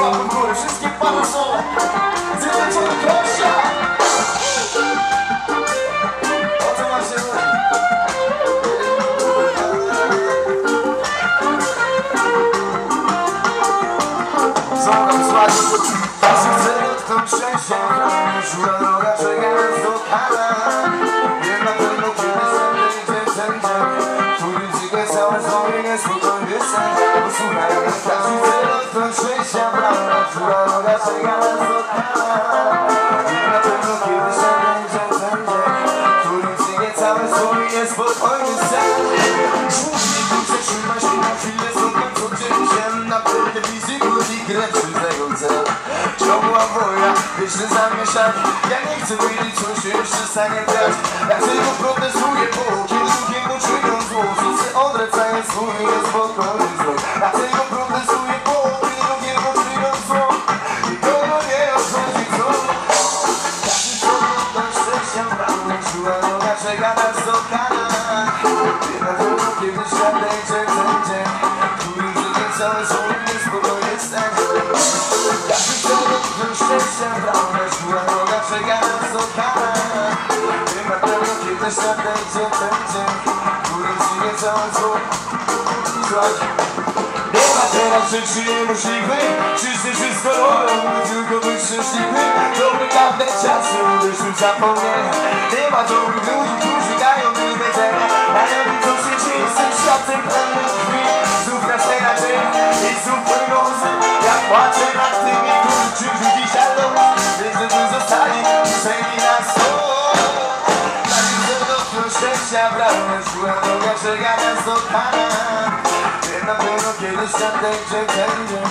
Łapy w górę, wszystkie parasole Zjednoczony kościa O co ma się? Złogam zwać Każdy chce dotknąć szczęścia Żura droga do pana. Wiem na pewno kiedy zęby idzie wszędzie. Który dzieje całe zdrowie niespokojny sen droga Wiem na pewno kiedy zęby idzie wszędzie Który dzieje całe zdrowie niespokojny sen Człowieku, przetrzymaj się na chwilę Zobacz co się na telewizji Ludzi krew tego celu Ciągła wojna, wieczne zamieszanie Ja nie chcę wiedzieć co się jeszcze stanie teraz Ja tylko teraz rzeczy niemożliwych Wszyscy wszystko by tylko być szczęśliwy Dobre dawne czasy odeszły w zapomnienie Nie ma dobrych ludzi, którzy dają mi wiedzenia A ja wiem co się dzieje z tym światem pełnym krwi Znów następna dzień i znów płyną łzy Ja płaczę nad tymi, którzy dzisiaj losu Wiedzę, dotkną szczęścia, bramę Szła droga, czeka nas do Pana Wiem na pewno kiedyś świat będzie będzie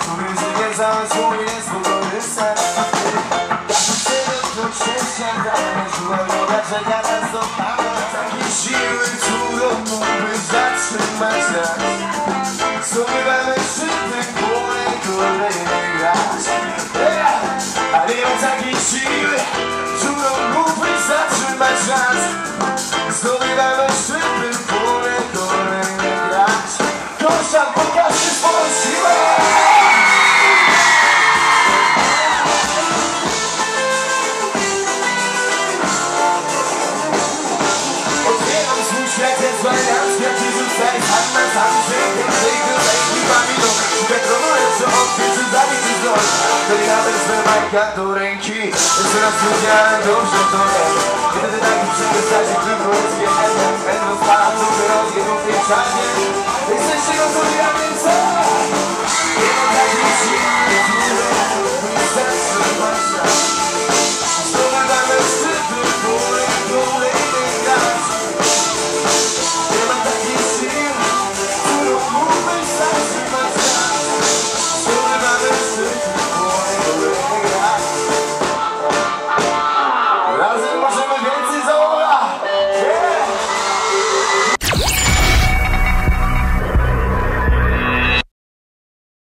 Który żyje całe swój niespokojny sen dotkną szczęścia, do Pana Takiej siły cudowną, by zatrzymać nas. Zdobywamy szczyty, Otwieram swój świat, ja zwalniam świat i zostaję sam sam świecie Przejdę lęki Babilon Wytronuję, że odwiedzy zabić znowu Kiedy ja wezmę majka do ręki Jeszcze raz powiedziałem dobrze to taki przemysł się tylko rozwiedzę Będę rozpala, co wyrozwie w tej czasie. Jesteście gotowi, ja wiem co